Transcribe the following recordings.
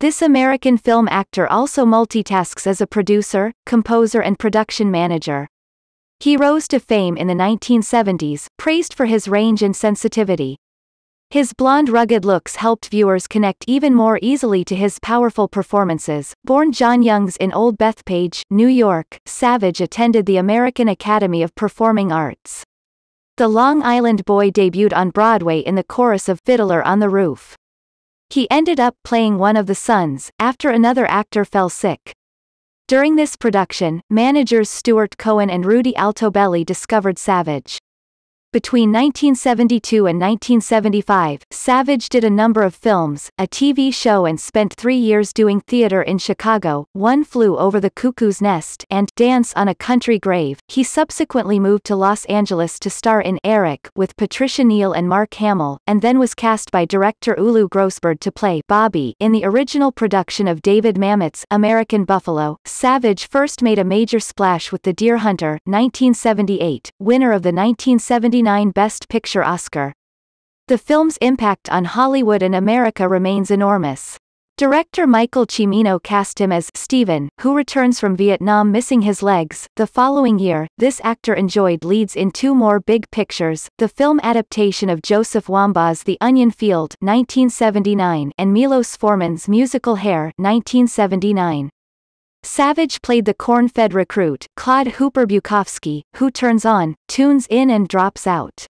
This American film actor also multitasks as a producer, composer and production manager. He rose to fame in the 1970s, praised for his range and sensitivity. His blonde rugged looks helped viewers connect even more easily to his powerful performances. Born John Youngs in Old Bethpage, New York, Savage attended the American Academy of Performing Arts. The Long Island Boy debuted on Broadway in the chorus of Fiddler on the Roof. He ended up playing one of the sons, after another actor fell sick. During this production, managers Stuart Cohen and Rudy Altobelli discovered Savage. Between 1972 and 1975, Savage did a number of films, a TV show and spent three years doing theater in Chicago, One Flew Over the Cuckoo's Nest and Dance on a Country Grave. He subsequently moved to Los Angeles to star in Eric with Patricia Neal and Mark Hamill, and then was cast by director Ulu Grosbard to play Bobby in the original production of David Mamet's American Buffalo. Savage first made a major splash with The Deer Hunter, 1978, winner of the 1970 Best Picture Oscar. The film's impact on Hollywood and America remains enormous. Director Michael Cimino cast him as Stephen, who returns from Vietnam missing his legs. The following year, this actor enjoyed leads in two more big pictures, the film adaptation of Joseph Wambaugh's The Onion Field 1979 and Milos Forman's musical Hair 1979. Savage played the corn-fed recruit, Claude Hooper Bukowski, who turns on, tunes in and drops out.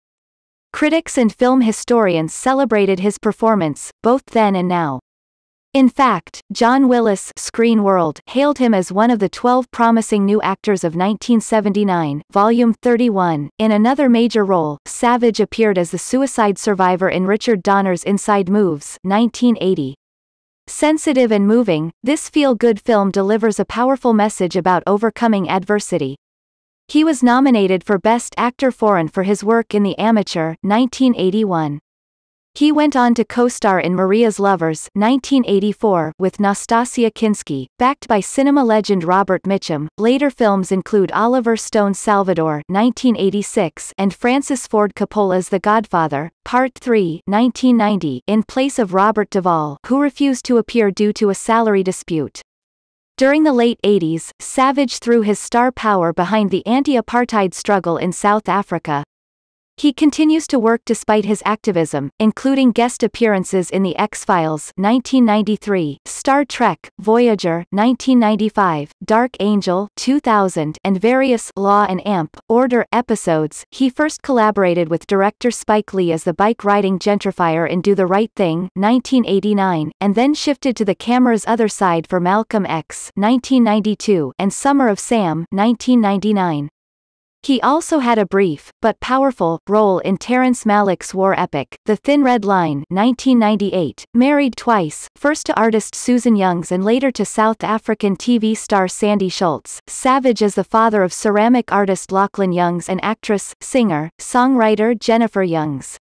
Critics and film historians celebrated his performance, both then and now. In fact, John Willis Screen World hailed him as one of the 12 promising new actors of 1979, Volume 31. In another major role, Savage appeared as the suicide survivor in Richard Donner's Inside Moves 1980. Sensitive and moving, this feel-good film delivers a powerful message about overcoming adversity. He was nominated for Best Actor Foreign for his work in The Amateur 1981. He went on to co-star in Maria's Lovers 1984 with Nastassja Kinski, backed by cinema legend Robert Mitchum. Later films include Oliver Stone's Salvador 1986 and Francis Ford Coppola's The Godfather, Part 3 1990 in place of Robert Duvall who refused to appear due to a salary dispute. During the late 80s, Savage threw his star power behind the anti-apartheid struggle in South Africa, he continues to work despite his activism, including guest appearances in The X-Files 1993, Star Trek, Voyager 1995, Dark Angel 2000 and various Law and Amp, Order episodes. He first collaborated with director Spike Lee as the bike-riding gentrifier in Do the Right Thing 1989, and then shifted to the camera's other side for Malcolm X 1992 and Summer of Sam 1999. He also had a brief, but powerful, role in Terrence Malick's war epic, The Thin Red Line 1998, married twice, first to artist Susan Youngs and later to South African TV star Sandy Schultz. Savage is the father of ceramic artist Lachlan Youngs and actress, singer, songwriter Jennifer Youngs.